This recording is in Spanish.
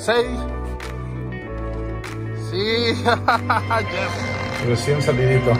6. Sí, yes. Recién salidito.